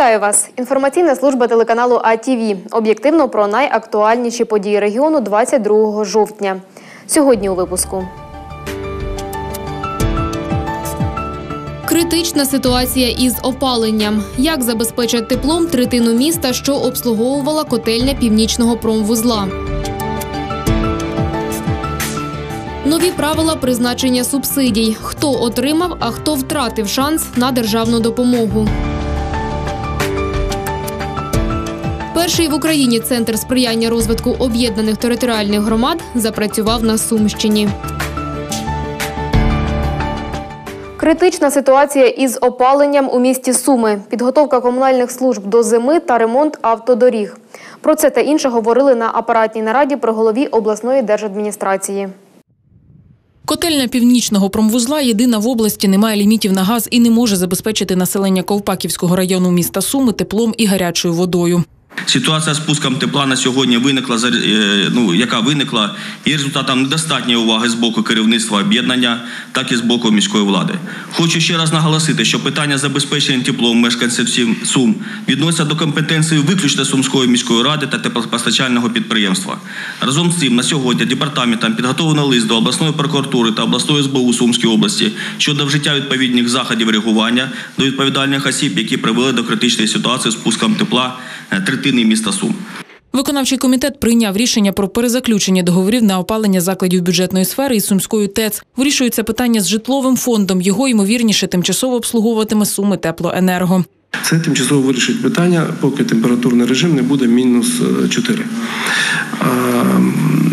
Вітаю вас! Інформаційна служба телеканалу АТВ. Об'єктивно про найактуальніші події регіону 22 жовтня. Сьогодні у випуску. Критична ситуація із опаленням. Як забезпечать теплом третину міста, що обслуговувала котельня північного промвузла? Нові правила призначення субсидій. Хто отримав, а хто втратив шанс на державну допомогу. Перший в Україні центр сприяння розвитку об'єднаних територіальних громад запрацював на Сумщині. Критична ситуація із опаленням у місті Суми, підготовка комунальних служб до зими та ремонт автодоріг. Про це та інше говорили на апаратній нараді при голові обласної держадміністрації. Котельня північного промвузла єдина в області не має лімітів на газ і не може забезпечити населення Ковпаківського району міста Суми теплом і гарячою водою. Ситуація з пуском тепла на сьогодні виникла е, ну, яка виникла і результатом недостатньої уваги з боку керівництва об'єднання, так і з боку міської влади. Хочу ще раз наголосити, що питання забезпечення теплом мешканців Сум відносяться до компетенції виключно Сумської міської ради та теплопостачального підприємства. Разом з цим на сьогодні департаментом підготовлено лист до обласної прокуратури та обласної СБУ Сумської області щодо вжиття відповідних заходів реагування до відповідальних осіб, які привели до критичної ситуації з пуском тепла е, третини міста Сум. Виконавчий комітет прийняв рішення про перезаключення договорів на опалення закладів бюджетної сфери із Сумською ТЕЦ. Вирішується питання з житловим фондом. Його ймовірніше тимчасово обслуговуватиме Суми Теплоенерго. Це тимчасово вирішить питання, поки температурний режим не буде мінус е, 4. А,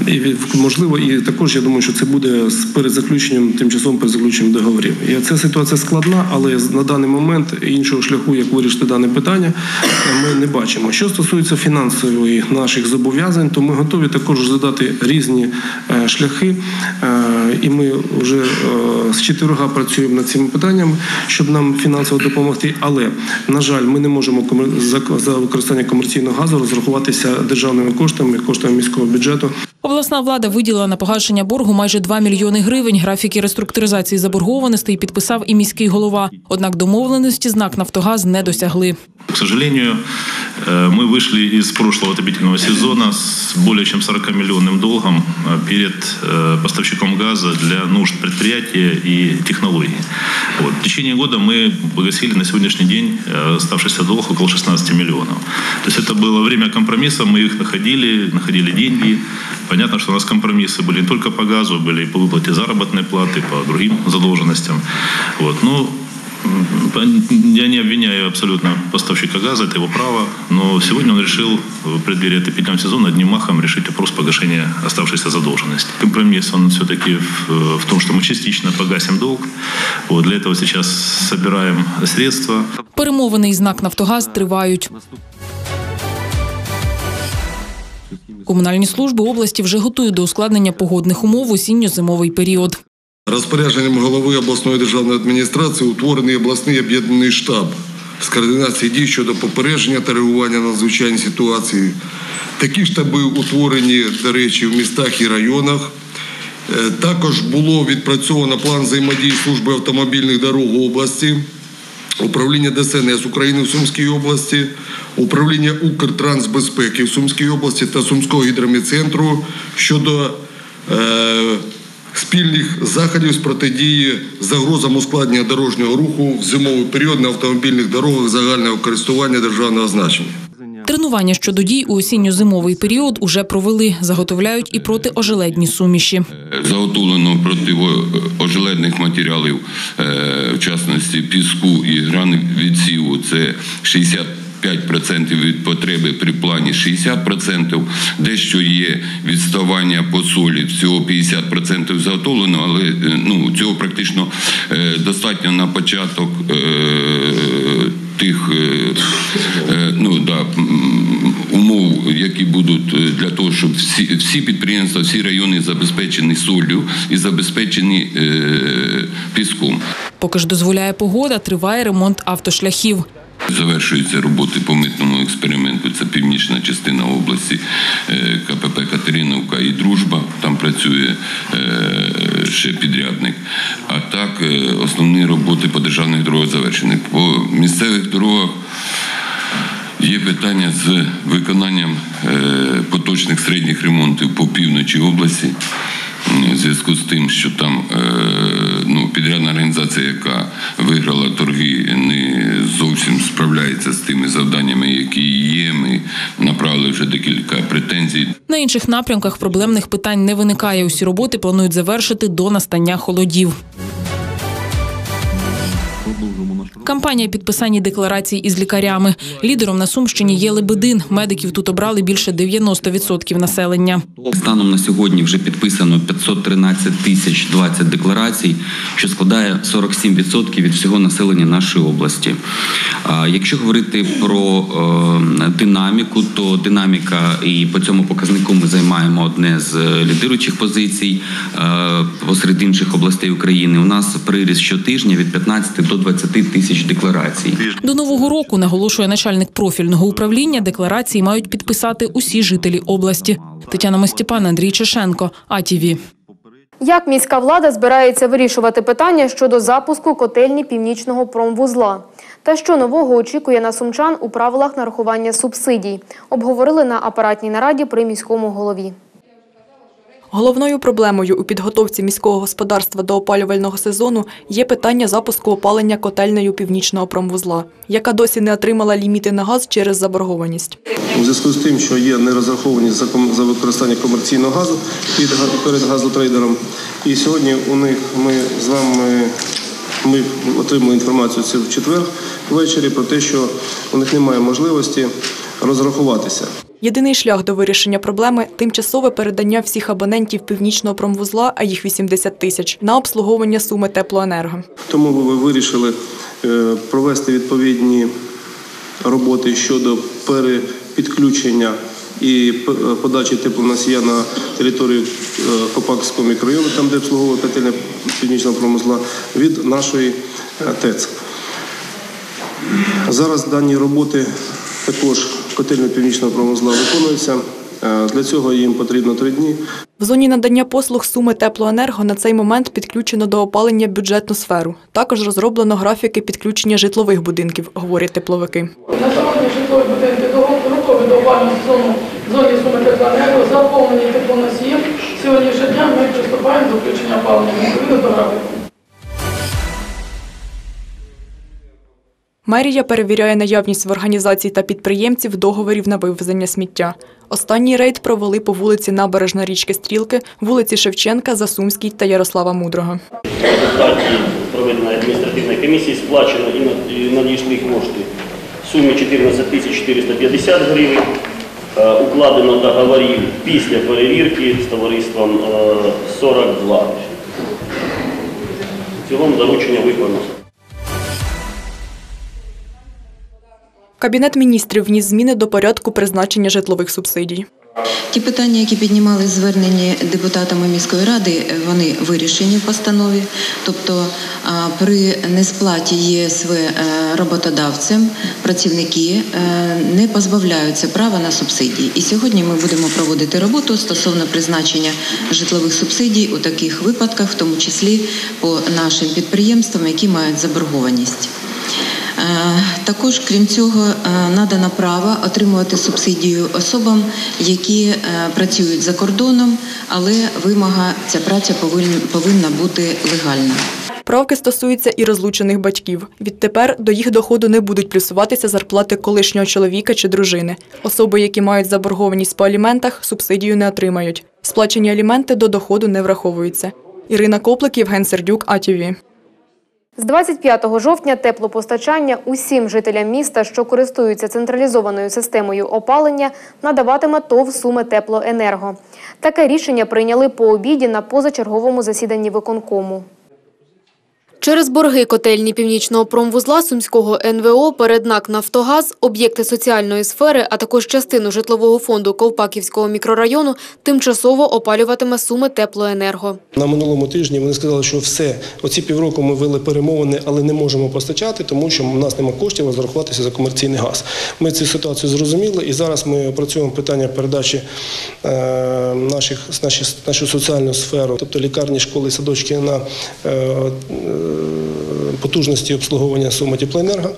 І можливо, і також я думаю, що це буде з перезаключенням, тимчасовим перезаключенням договорів. І ця ситуація складна, але на даний момент іншого шляху, як вирішити дане питання, ми не бачимо. Що стосується фінансових наших зобов'язань, то ми готові також задати різні е, шляхи, Е, і ми вже е, з четверга працюємо над цими питаннями, щоб нам фінансово допомогти. Але на жаль, ми не можемо за- використання комерційного газу розрахуватися державними коштами, коштами міського бюджету. Обласна влада виділила на погашення боргу майже 2 мільйони гривень. Графіки реструктуризації заборгованостей підписав і міський голова. Однак домовленості знак Нафтогаз не досягли. К сожалению, мы вышли из прошлого отопительного сезона с более чем 40 миллионным долгом э, перед э, поставщиком газа для нужд предприятия и технологий. Вот. В течение года мы погасили на сегодняшний день э, оставшийся долг около 16 миллионов. То есть это было время компромисса, мы их находили, находили деньги. Понятно, что у нас компромиссы были не только по газу, были и по выплате заработной платы, по другим задолженностям. Вот. Ну, я не обвиняю абсолютно поставщика газа, это его право, но сегодня он решил в преддверии отопительного сезона одним махом решить вопрос погашения оставшейся задолженности. Компромисс, он все-таки в, в том, что мы частично погасим долг. Вот, для этого сейчас собираем средства. Перемовини із знак Нафтогаз тривають. Комунальні служби області вже готують до ускладнення погодних умов в осінньо-зимовий період. Розпорядженням голови обласної державної адміністрації утворений обласний об'єднаний штаб з координації дій щодо попередження та реагування на надзвичайні ситуації. Такі штаби утворені, до речі, в містах і районах. Е, Також було відпрацьовано план взаємодії служби автомобільних дорог області, управління ДСНС України в Сумській області, управління Укртрансбезпеки в Сумській області та Сумського гідромедцентру щодо е, спільних заходів з протидії загрозам ускладнення дорожнього руху в зимовий період на автомобільних дорогах загального користування державного значення. Тренування щодо дій у осінньо-зимовий період уже провели. Заготовляють і протиожеледні суміші. заготовлено протиожеледних матеріалів, е, в частності піску і гранвідсіву, це 65% від потреби при плані 60%. Дещо є відставання по солі, всього 50% заготовлено, але е, ну, цього практично е, достатньо на початок е, тих ну, да, умов, які будуть для того, щоб всі, всі підприємства, всі райони забезпечені солью і забезпечені піском. Поки ж дозволяє погода, триває ремонт автошляхів. Завершуються роботи по митному експерименту. Це північна частина області е, КПП Катериновка і Дружба. Там працює е, ще підрядник. А так, е, основні роботи по державних дорогах завершені. По місцевих дорогах Є питання з виконанням поточних середніх ремонтів по півночі області. В зв'язку з тим, що там е, ну, підрядна організація, яка виграла торги, не зовсім справляється з тими завданнями, які є. Ми направили вже декілька претензій На інших напрямках проблемних питань не виникає. Усі роботи планують завершити до настання холодів. Кампанія підписання декларацій із лікарями. Лідером на Сумщині є Лебедин. Медиків тут обрали більше 90% населення. Станом на сьогодні вже підписано 513 тисяч 20 декларацій, що складає 47% від всього населення нашої області. Якщо говорити про е, динаміку, то динаміка і по цьому показнику ми займаємо одне з лідируючих позицій е, посеред інших областей України. У нас приріст щотижня від 15 до 20 тисяч декларацій. До нового року наголошує начальник профільного управління. Декларації мають підписати усі жителі області. Тетяна Мостіпан, Андрій Чешенко, АТВ. Як міська влада збирається вирішувати питання щодо запуску котельні північного промвузла? Та що нового очікує на сумчан у правилах нарахування субсидій? Обговорили на апаратній нараді при міському голові. Головною проблемою у підготовці міського господарства до опалювального сезону є питання запуску опалення котельнею північного промвузла, яка досі не отримала ліміти на газ через заборгованість. У зв'язку з тим, що є нерозрахованість за, використання комерційного газу перед газотрейдером. І сьогодні у них ми з вами ми отримали інформацію це в четвер ввечері про те, що у них немає можливості розрахуватися. Єдиний шлях до вирішення проблеми тимчасове передання всіх абонентів північного промвузла, а їх 80 тисяч, на обслуговування суми теплоенерго. Тому ви вирішили е, провести відповідні роботи щодо перепідключення і е, подачі теплоносія на територію е, Копакського мікрорайону, там де обслуговує котельня північного промисла, від нашої ТЕЦ. Зараз дані роботи також котельня північного промисла виконуються. Е, Для цього їм потрібно три дні. В зоні надання послуг суми теплоенерго на цей момент підключено до опалення бюджетну сферу. Також розроблено графіки підключення житлових будинків, говорять тепловики. На сьогодні житлові будинки до опалювального сезону в зоні суми теплоенерго, заповнені теплоносієм. Сьогоднішнього дня ми приступаємо до включення опалення відповідно до графіку. Мерія перевіряє наявність в організацій та підприємців договорів на вивезення сміття. Останній рейд провели по вулиці Набережна річки Стрілки, вулиці Шевченка, Засумській та Ярослава Мудрого. Проведеної адміністративної комісії сплачено і надійшли кошти в сумі 14 тисяч 450 гривень. Е, Укладено договорів після перевірки з товариством е, 42. В цілому доручення виконано. Кабінет міністрів вніс зміни до порядку призначення житлових субсидій. Ті питання, які піднімали звернені депутатами міської ради, вони вирішені в постанові. Тобто при несплаті ЄСВ е, роботодавцем працівники е, не позбавляються права на субсидії. І сьогодні ми будемо проводити роботу стосовно призначення житлових субсидій у таких випадках, в тому числі по нашим підприємствам, які мають заборгованість. Е, Також, крім цього, е, надано право отримувати субсидію особам, які е, працюють за кордоном, але вимога ця праця повинна бути легальна. Правки стосуються і розлучених батьків. Відтепер до їх доходу не будуть плюсуватися зарплати колишнього чоловіка чи дружини. Особи, які мають заборгованість по аліментах, субсидію не отримають. Сплачені аліменти до доходу не враховуються. Ірина Коплик, Євген Сердюк, АТВ. З 25 жовтня теплопостачання усім жителям міста, що користуються централізованою системою опалення, надаватиме ТОВ Суми Теплоенерго. Таке рішення прийняли по обіді на позачерговому засіданні виконкому. Через борги котельні північного промвузла Сумського НВО перед НАК «Нафтогаз», об'єкти соціальної сфери, а також частину житлового фонду Ковпаківського мікрорайону тимчасово опалюватиме Суми Теплоенерго. На минулому тижні вони сказали, що все, оці півроку ми вели перемовини, але не можемо постачати, тому що в нас немає коштів розрахуватися за комерційний газ. Ми цю ситуацію зрозуміли, і зараз ми опрацюємо питання передачі е, наших, наші, нашу соціальну сферу, тобто лікарні, школи, садочки на е, потужності обслуговування суми теплоенерго.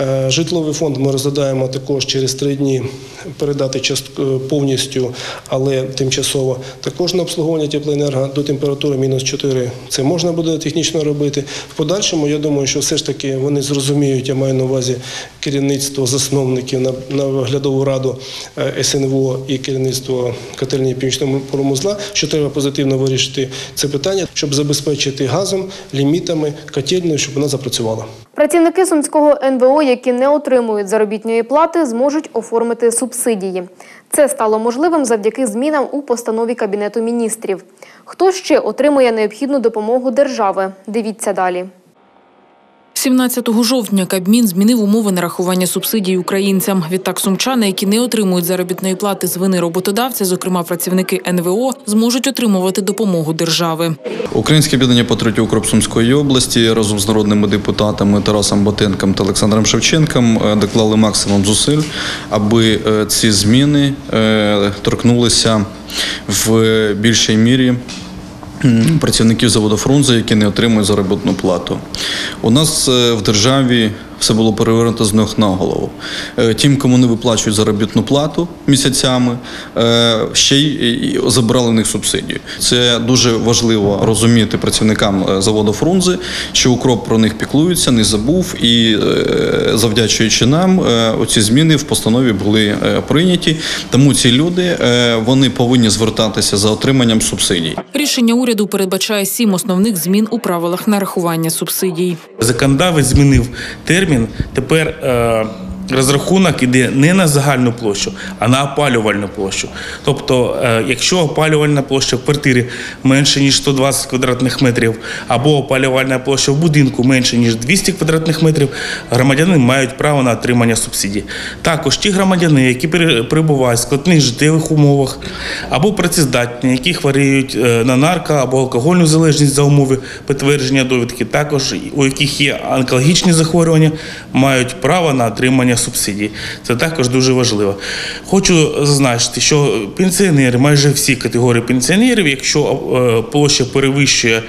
Е, Житловий фонд ми розглядаємо також через три дні передати е, повністю, але тимчасово. Також на обслуговування теплоенерго до температури мінус 4 це можна буде технічно робити. В подальшому я думаю, що все ж таки вони зрозуміють, я маю на увазі керівництво засновників на, оглядову раду е, СНВО і керівництво котельні північного промузла, що треба позитивно вирішити це питання, щоб забезпечити газом, лімітами, котельною, щоб вона запрацювала. Працівники сумського НВО, які не отримують заробітної плати, зможуть оформити субсидії. Це стало можливим завдяки змінам у постанові Кабінету міністрів. Хто ще отримує необхідну допомогу держави? Дивіться далі. 17 жовтня Кабмін змінив умови нарахування субсидій українцям. Відтак сумчани, які не отримують заробітної плати з вини роботодавця, зокрема працівники НВО, зможуть отримувати допомогу держави. Українське об'єднання патріотів укроп Сумської області разом з народними депутатами Тарасом Ботенком та Олександром Шевченком е, доклали максимум зусиль, аби е, ці зміни е, торкнулися в більшій мірі працівників заводу Фрунзе, які не отримують заробітну плату. У нас е, в державі все було перевернуто з ног на голову. Е, Тим, кому не виплачують заробітну плату місяцями, е, ще й забрали в них субсидію. Це дуже важливо розуміти працівникам е, заводу Фрунзе, що укроп про них піклується, не забув, і завдячуючи нам, оці зміни в постанові були прийняті. Тому ці люди вони повинні звертатися за отриманням субсидій. Рішення уряду передбачає сім основних змін у правилах нарахування субсидій. Законодавець змінив термін. Тепер е, розрахунок іде не на загальну площу, а на опалювальну площу. Тобто, е, якщо опалювальна площа в квартирі менше ніж 120 квадратних метрів, або опалювальна площа в будинку менше ніж 200 квадратних метрів, громадяни мають право на отримання субсидій. Також ті громадяни, які перебувають в складних життєвих умовах, або працездатні, які хворіють е, на нарко або алкогольну залежність за умови підтвердження довідки, також у яких є онкологічні захворювання, мають право на отримання субсидій. Це також дуже важливо. Хочу зазначити, що пенсіонери, майже всі категорії пенсіонерів, якщо е, площа перевищує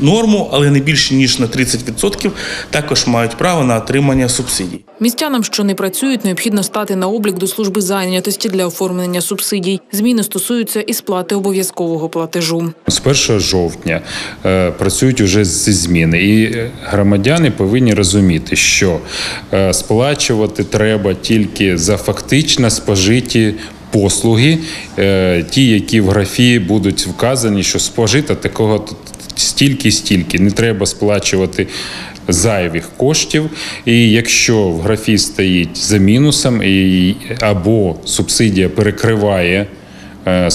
норму, але не більше ніж на 30%, також мають право на отримання субсидій. Містянам, що не працюють, необхідно стати на облік до служби зайнятості для оформлення субсидій. Зміни стосуються і сплати обов'язкового платежу. З 1 жовтня е, працюють уже зі зміни, і е, громадяни повинні розуміти, що е, сплачувати треба тільки за фактично спожиті. Послуги, е, ті, які в графі будуть вказані, що спожито такого стільки, стільки. Не треба сплачувати зайвих коштів. І якщо в графі стоїть за мінусом, і, або субсидія перекриває е,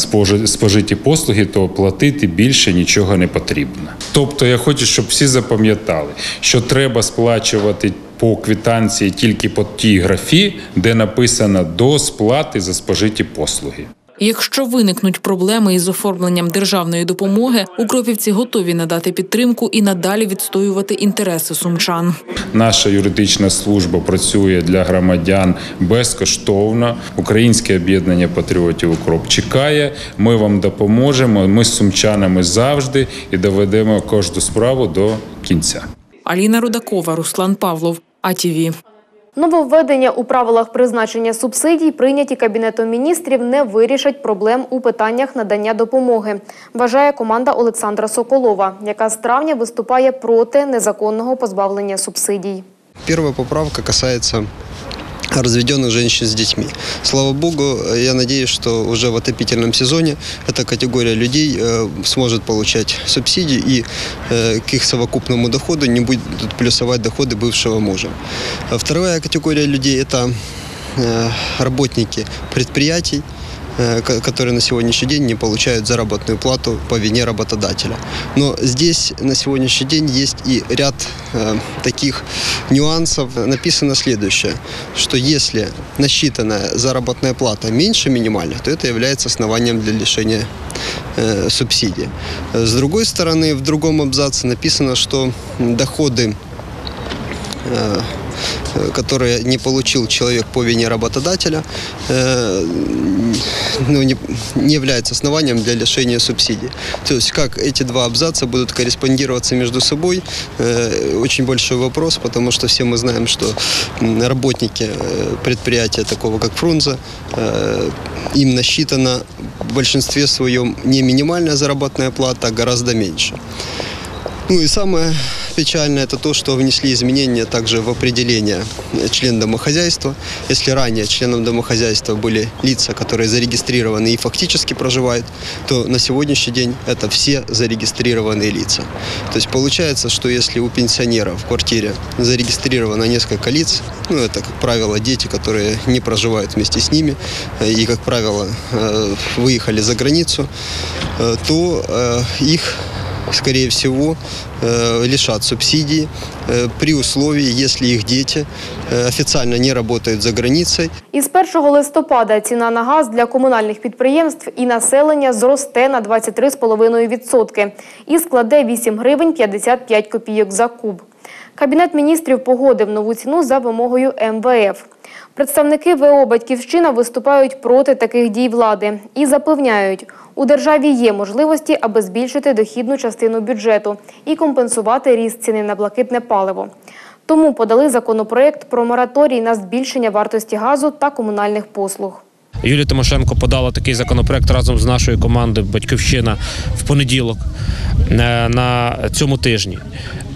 спожиті послуги, то платити більше нічого не потрібно. Тобто я хочу, щоб всі запам'ятали, що треба сплачувати по квитанції тільки по тій графі, де написано до сплати за спожиті послуги. Якщо виникнуть проблеми із оформленням державної допомоги, укропівці готові надати підтримку і надалі відстоювати інтереси сумчан. Наша юридична служба працює для громадян безкоштовно. Українське об'єднання патріотів Укроп чекає. Ми вам допоможемо. Ми з сумчанами завжди і доведемо кожну справу до кінця. Аліна Рудакова, Руслан Павлов, АТВ. Нововведення у правилах призначення субсидій, прийняті Кабінетом міністрів, не вирішать проблем у питаннях надання допомоги, вважає команда Олександра Соколова, яка з травня виступає проти незаконного позбавлення субсидій. Первая поправка касается разведенных женщин с детьми. Слава богу, я надеюсь, что уже в отопительном сезоне эта категория людей э, сможет получать субсидии и э, к их совокупному доходу не будут плюсовать доходы бывшего мужа. А Вторая категория людей – это э, работники предприятий, э, которые на сегодняшний день не получают заработную плату по вине работодателя. Но здесь на сегодняшний день есть и ряд э, таких нюансов. Написано следующее, что если насчитанная заработная плата меньше минимальной, то это является основанием для лишения э, субсидии. С другой стороны, в другом абзаце написано, что доходы э, э, которые не получил человек по вине работодателя, э, ну, не, не является основанием для лишения субсидий. То есть как эти два абзаца будут корреспондироваться между собой, э, очень большой вопрос, потому что все мы знаем, что работники э, предприятия такого, как Фрунзе, э, им насчитана в большинстве своем не минимальная заработная плата, а гораздо меньше. Ну и самое печальное это то, что внесли изменения также в определение член домохозяйства. Если ранее членом домохозяйства были лица, которые зарегистрированы и фактически проживают, то на сегодняшний день это все зарегистрированные лица. То есть получается, что если у пенсионера в квартире зарегистрировано несколько лиц, ну это, как правило, дети, которые не проживают вместе с ними э, и, как правило, э, выехали за границу, э, то их скорее всего, э, лишат субсидий э, при условии, если их дети э, официально не работают за границей. Із 1 листопада ціна на газ для комунальних підприємств і населення зросте на 23,5% і складе 8 гривень 55 копійок за куб. Кабінет міністрів погодив нову ціну за вимогою МВФ. Представники ВО «Батьківщина» виступають проти таких дій влади і запевняють, у державі є можливості, аби збільшити дохідну частину бюджету і компенсувати ріст ціни на блакитне паливо. Тому подали законопроект про мораторій на збільшення вартості газу та комунальних послуг. Юлія Тимошенко подала такий законопроект разом з нашою командою Батьківщина в понеділок е, на цьому тижні.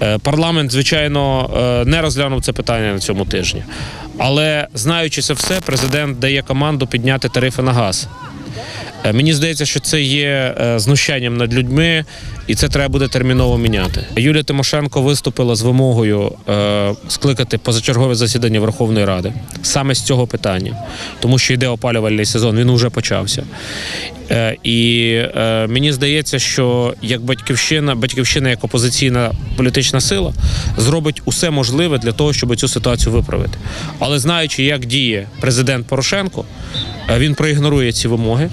Е, Парламент, звичайно, е, не розглянув це питання на цьому тижні. Але знаючи це все, президент дає команду підняти тарифи на газ. Е, Мені здається, що це є е, знущанням над людьми, і це треба буде терміново міняти. Юлія Тимошенко виступила з вимогою е, скликати позачергове засідання Верховної Ради саме з цього питання, тому що йде опалювальний сезон, він вже почався. Е, і е, мені здається, що як батьківщина, батьківщина як опозиційна політична сила зробить усе можливе для того, щоб цю ситуацію виправити. Але знаючи, як діє президент Порошенко, е, він проігнорує ці вимоги.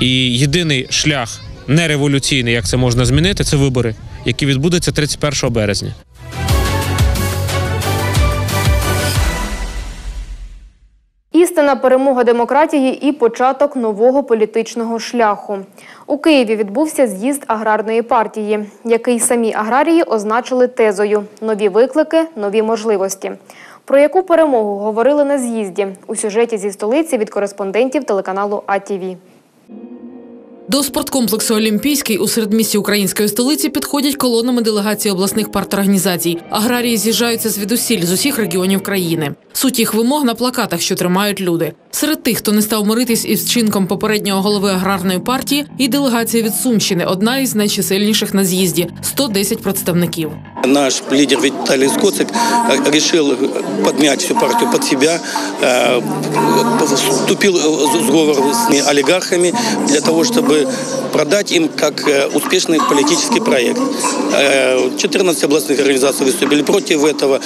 І єдиний шлях не революційний, як це можна змінити, це вибори, які відбудуться 31 березня. Істинна перемога демократії і початок нового політичного шляху. У Києві відбувся з'їзд аграрної партії, який самі аграрії означили тезою Нові виклики, нові можливості. Про яку перемогу говорили на з'їзді у сюжеті зі столиці від кореспондентів телеканалу АТВ. До спорткомплексу Олімпійський у середмісті української столиці підходять колонами делегації обласних парторганізацій. Аграрії з'їжджаються звідусіль з усіх регіонів країни. Суть їх вимог на плакатах, що тримають люди. Серед тих, хто не став миритись із вчинком попереднього голови аграрної партії, і делегація від Сумщини, одна із найчисельніших на з'їзді 110 представників. Наш лидер Виталий Скоцик э, решил подмять всю партию под себя, э, в сговор с олигархами для того, чтобы продать им как э, успешный политический проект. Э, 14 областных организаций выступили против этого,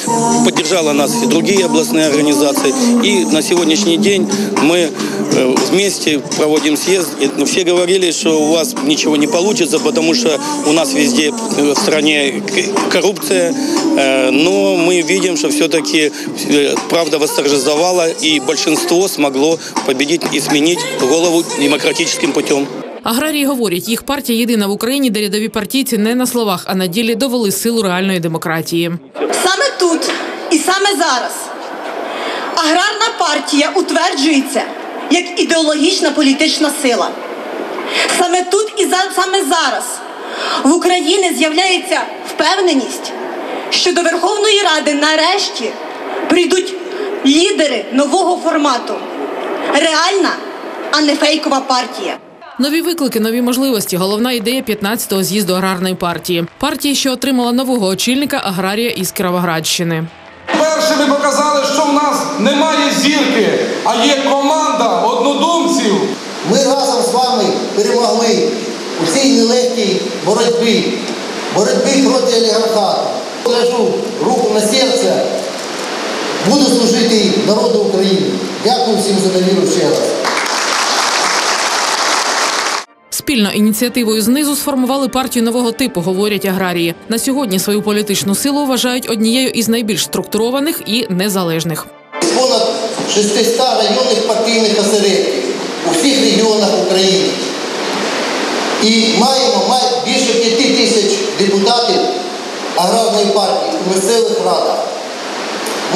поддержала нас и другие областные организации. И на сегодняшний день мы э, вместе проводим съезд. И все говорили, что у вас ничего не получится, потому что у нас везде э, в стране коррупция. Э, Но мы видим, что все-таки э, правда восторжествовала, и большинство смогло победить и сменить голову демократическим путем. Аграрії говорять, їх партія єдина в Україні, де рядові партійці не на словах, а на ділі довели силу реальної демократії. Саме тут і саме зараз аграрна партія утверджується як ідеологічна політична сила. Саме тут і за- саме зараз в Україні з'являється впевненість, що до Верховної Ради нарешті прийдуть лідери нового формату. Реальна, а не фейкова партія. Нові виклики, нові можливості. Головна ідея 15-го з'їзду аграрної партії. Партії, що отримала нового очільника аграрія із Кіровоградщини. Перше ми показали, що в нас немає зірки, а є команда однодумців. Ми разом з вами перемогли у цій нелегкій боротьбі, боротьбі проти олігархату. Положу руку на серце, буду служити народу України. Дякую всім за довіру ще раз. Спільно ініціативою знизу сформували партію нового типу, говорять аграрії. На сьогодні свою політичну силу вважають однією із найбільш структурованих і незалежних. Понад 600 районних партійних осередків у всіх регіонах України. І маємо більше 5 тисяч депутатів аграрної партії у місцевих радах.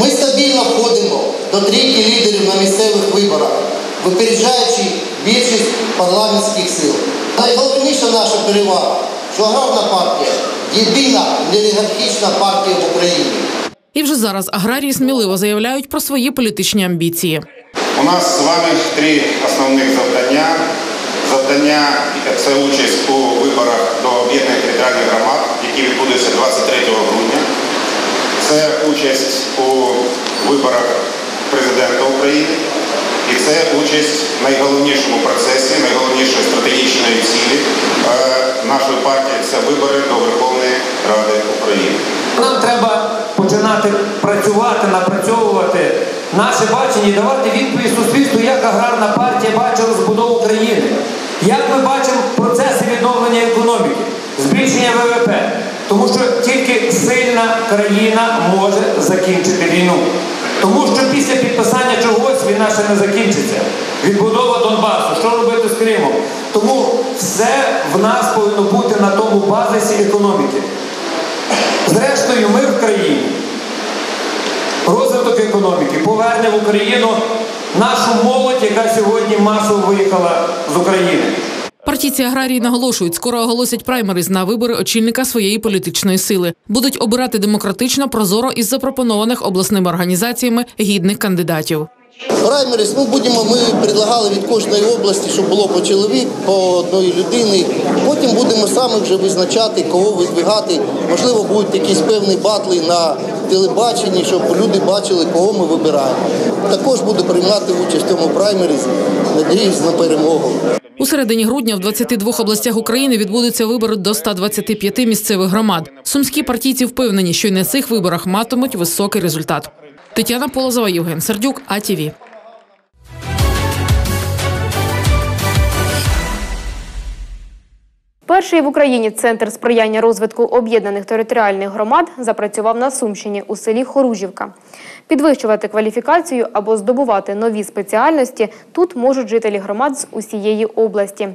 Ми стабільно входимо до трійки лідерів на місцевих виборах, випереджаючи більшість парламентських сил. Найголовніша наша перевага, що аграрна партія єдина неолігархічна партія в Україні. І вже зараз аграрії сміливо заявляють про свої політичні амбіції. У нас з вами три основних завдання. Завдання це участь у виборах до об'єднаних територіальних громад, які відбудуться 23 грудня. Це участь у виборах президента України. І це участь в найголовнішому процесі, найголовнішої стратегічної цілі е, нашої партії це вибори до Верховної Ради України. Нам треба починати працювати, напрацьовувати наше бачення і давати відповідь суспільству, як аграрна партія бачить розбудову країни, як ми бачимо процеси відновлення економіки, збільшення ВВП. Тому що тільки сильна країна може закінчити війну. Тому що після підписання чогось війна ще не закінчиться. Відбудова Донбасу, що робити з Кримом. Тому все в нас повинно бути на тому базисі економіки. Зрештою, мир в країні, розвиток економіки поверне в Україну нашу молодь, яка сьогодні масово виїхала з України. Партійці аграрії наголошують, скоро оголосять праймериз на вибори очільника своєї політичної сили. Будуть обирати демократично, прозоро із запропонованих обласними організаціями гідних кандидатів. Праймерис ми будемо, ми предлагали від кожної області, щоб було по чоловік, по одної людини. Потім будемо саме вже визначати, кого видвигати. Можливо, будуть якісь певні батли на телебаченні, щоб люди бачили, кого ми вибираємо. Також буду приймати участь в цьому праймеризі. Надіюсь на перемогу. У середині грудня в 22 областях України відбудуться вибори до 125 місцевих громад. Сумські партійці впевнені, що й на цих виборах матимуть високий результат. Тетяна Полозова, Євген Сердюк, АТВ. Перший в Україні центр сприяння розвитку об'єднаних територіальних громад запрацював на Сумщині у селі Хоружівка. Підвищувати кваліфікацію або здобувати нові спеціальності тут можуть жителі громад з усієї області.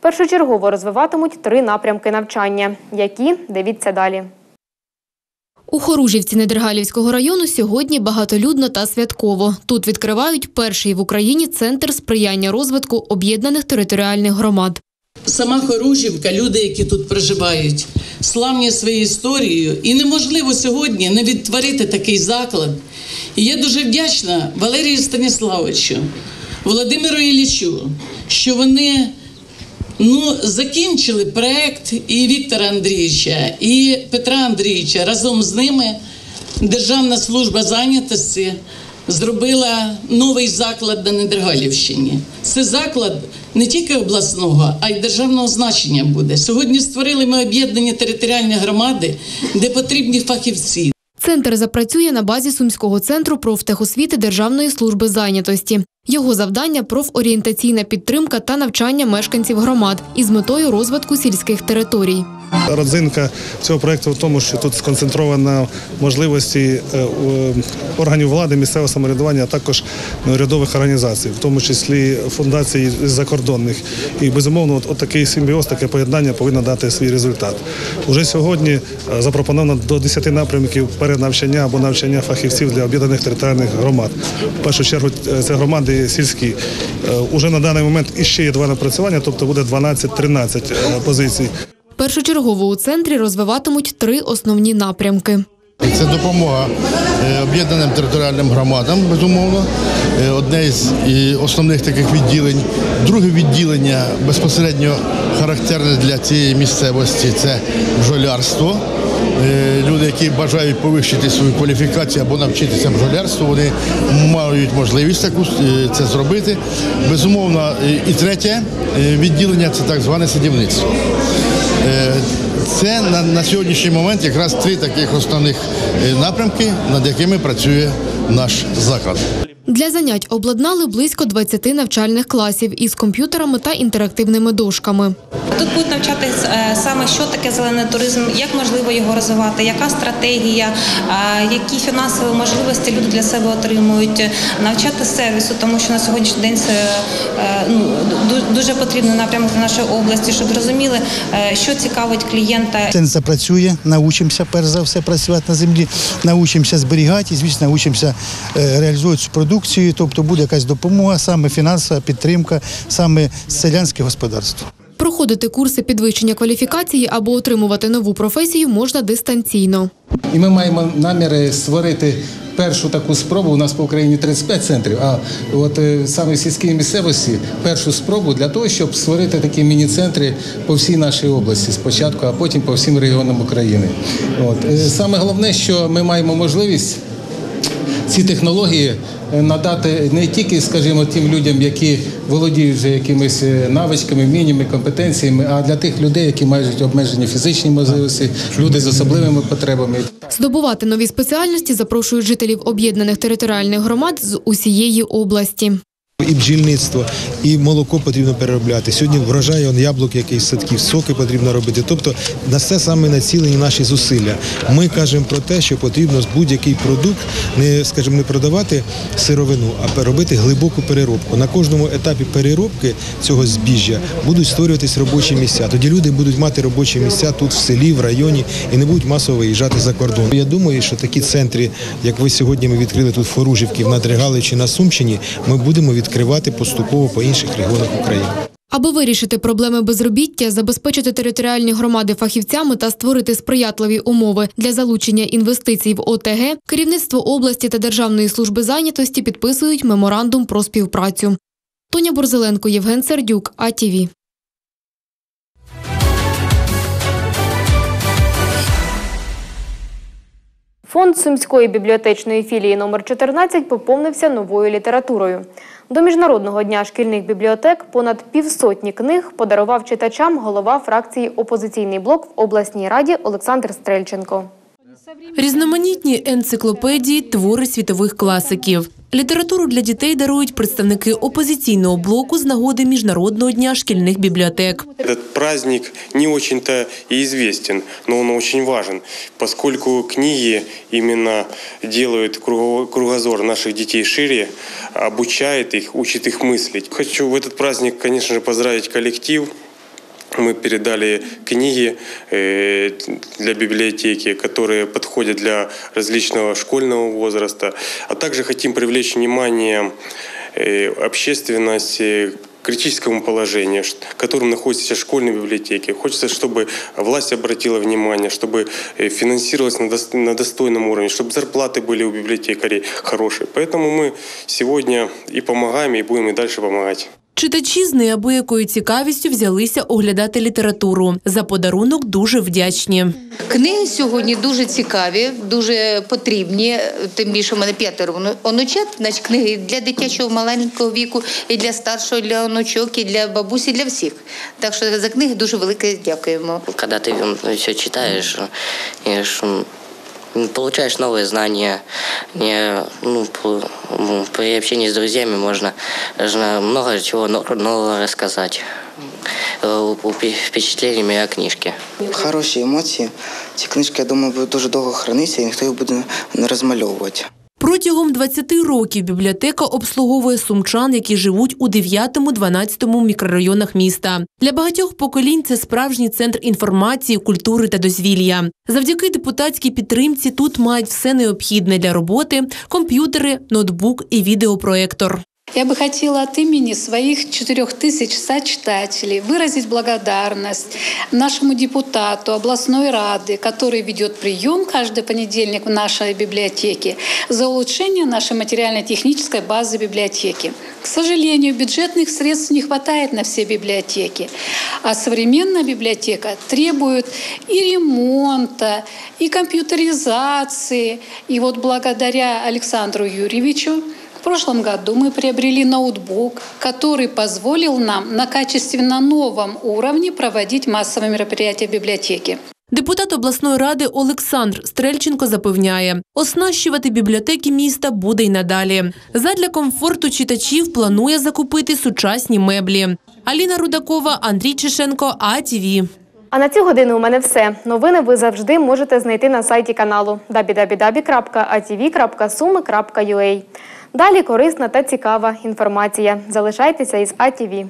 Першочергово розвиватимуть три напрямки навчання, які дивіться далі. У Хоружівці Недергалівського району сьогодні багатолюдно та святково. Тут відкривають перший в Україні центр сприяння розвитку об'єднаних територіальних громад. Сама Хоружівка, люди, які тут проживають, славні своєю історією, і неможливо сьогодні не відтворити такий заклад. І я дуже вдячна Валерію Станіславовичу, Володимиру Іллічу, що вони ну, закінчили проект і Віктора Андрійовича, і Петра Андрійовича. Разом з ними Державна служба зайнятості зробила новий заклад на Недергалівщині. Це заклад не тільки обласного, а й державного значення буде. Сьогодні створили ми об'єднані територіальні громади, де потрібні фахівці. Центр запрацює на базі Сумського центру профтехосвіти Державної служби зайнятості. Його завдання профорієнтаційна підтримка та навчання мешканців громад із метою розвитку сільських територій. Родзинка цього проєкту в тому, що тут сконцентровано можливості е, органів влади, місцевого самоврядування, а також неурядових організацій, в тому числі фундацій закордонних. І безумовно, от, от такий симбіоз, таке поєднання повинно дати свій результат. Уже сьогодні е, запропоновано до 10 напрямків перенавчання або навчання фахівців для об'єднаних територіальних громад. В першу чергу е, це громади сільські. Е, Уже на даний момент іще є два напрацювання, тобто буде 12-13 е, позицій. Першочергово у центрі розвиватимуть три основні напрямки. Це допомога е, об'єднаним територіальним громадам, безумовно. Одне з основних таких відділень. Друге відділення безпосередньо характерне для цієї місцевості це бджолярство. Е, Люди, які бажають повищити свою кваліфікацію або навчитися бджолярству, вони мають можливість таку е, це зробити. Безумовно, е, і третє відділення це так зване садівництво. Це на, на сьогоднішній момент якраз три таких основних напрямки, над якими працює наш заклад. Для занять обладнали близько 20 навчальних класів із комп'ютерами та інтерактивними дошками. Тут будуть навчати е, саме, що таке зелений туризм, як можливо його розвивати, яка стратегія, е, які фінансові можливості люди для себе отримують, навчати сервісу, тому що на сьогоднішній день це е, ну, дуже потрібний напрямок для нашої області, щоб зрозуміли, е, що цікавить клієнта. Це запрацює, научимося перш за все працювати на землі, научимося зберігати і, звісно, научимося е, реалізовувати цю продукцію, тобто буде якась допомога, саме фінансова підтримка, саме селянське господарство. Проходити курси підвищення кваліфікації або отримувати нову професію можна дистанційно. І ми маємо наміри створити першу таку спробу. У нас по Україні 35 центрів. А от е, саме в сільській місцевості першу спробу для того, щоб створити такі міні-центри по всій нашій області спочатку, а потім по всім регіонам України. От Е, саме головне, що ми маємо можливість ці технології е, надати не тільки, скажімо, тим людям, які володіють вже якимись е, навичками, вміннями, компетенціями, а для тих людей, які мають обмежені фізичні можливості, люди з особливими потребами. Здобувати нові спеціальності запрошують жителів об'єднаних територіальних громад з усієї області. І бджільництво, і молоко потрібно переробляти. Сьогодні врожай он, яблук, якийсь садків, соки потрібно робити. Тобто на це саме націлені наші зусилля. Ми кажемо про те, що потрібно будь-який продукт не, скажімо, не продавати сировину, а робити глибоку переробку. На кожному етапі переробки цього збіжжя будуть створюватись робочі місця. Тоді люди будуть мати робочі місця тут в селі, в районі і не будуть масово виїжджати за кордон. Я думаю, що такі центри, як ви сьогодні ми відкрили тут в Надригали чи на Сумщині, ми будемо відкривати поступово по інших регіонах України. Аби вирішити проблеми безробіття, забезпечити територіальні громади фахівцями та створити сприятливі умови для залучення інвестицій в ОТГ, керівництво області та Державної служби зайнятості підписують меморандум про співпрацю. Тоня Борзеленко, Євген Сердюк, АТВ. Фонд Сумської бібліотечної філії номер 14 поповнився новою літературою. До Міжнародного дня шкільних бібліотек понад півсотні книг подарував читачам голова фракції Опозиційний блок в обласній раді Олександр Стрельченко. Різноманітні енциклопедії, твори світових класиків. Літературу для дітей дарують представники опозиційного блоку з нагоди Міжнародного дня шкільних бібліотек. Этот праздник не очень-то и известен, но он очень важен, поскольку книги именно делают круго- кругозор наших детей шире, обучает их, учит их мыслить. Хочу в этот праздник, конечно же, поздравить коллектив. Мы передали книги э, для библиотеки, которые подходят для различного школьного возраста, а также хотим привлечь внимание э, общественности критическому положению, в котором находятся сейчас школьные библиотеки. Хочется, чтобы власть обратила внимание, чтобы э, финансировалось на достойном уровне, чтобы зарплаты были у библиотекарей хорошие. Поэтому мы сегодня и помогаем, и будем и дальше помогать. Читачі з неабиякою цікавістю взялися оглядати літературу. За подарунок дуже вдячні. Книги сьогодні дуже цікаві, дуже потрібні. Тим більше в мене п'ятеро онучат, значить книги для дитячого маленького віку, і для старшого, і для онучок, і для бабусі, і для всіх. Так що за книги дуже велике дякуємо. когда ты все читаешь, и ж, получаешь новые знания. Не, ну, по- м, при общении с друзьями можно ж много чего но- нового рассказать. Э, упе- Впечатлениями о книжке. Хороші емоції. Ці книжки, я думаю, будуть дуже довго хранитися і ніхто їх буде не розмальовувати. Протягом 20 років бібліотека обслуговує сумчан, які живуть у 9-12 мікрорайонах міста. Для багатьох поколінь це справжній центр інформації, культури та дозвілля. Завдяки депутатській підтримці тут мають все необхідне для роботи: комп'ютери, ноутбук і відеопроектор. Я бы хотела от имени своих четырех тысяч сочетателей выразить благодарность нашему депутату областной рады, который ведет прием каждый понедельник в нашей библиотеке, за улучшение нашей материально-технической базы библиотеки. К сожалению, бюджетных средств не хватает на все библиотеки, а современная библиотека требует и ремонта, и компьютеризации. И вот благодаря Александру Юрьевичу в прошлом году мы приобрели ноутбук, который позволил нам на качественно новом уровне проводить массовые мероприятия в библиотеке. Депутат обласної ради Олександр Стрельченко запевняє, оснащувати бібліотеки міста буде й надалі. Задля комфорту читачів планує закупити сучасні меблі. Аліна Рудакова, Андрій Чешенко, АТВ. А на цю годину у мене все. Новини ви завжди можете знайти на сайті каналу www.atv.sumi.ua. Далі корисна та цікава інформація. Залишайтеся із АТВ.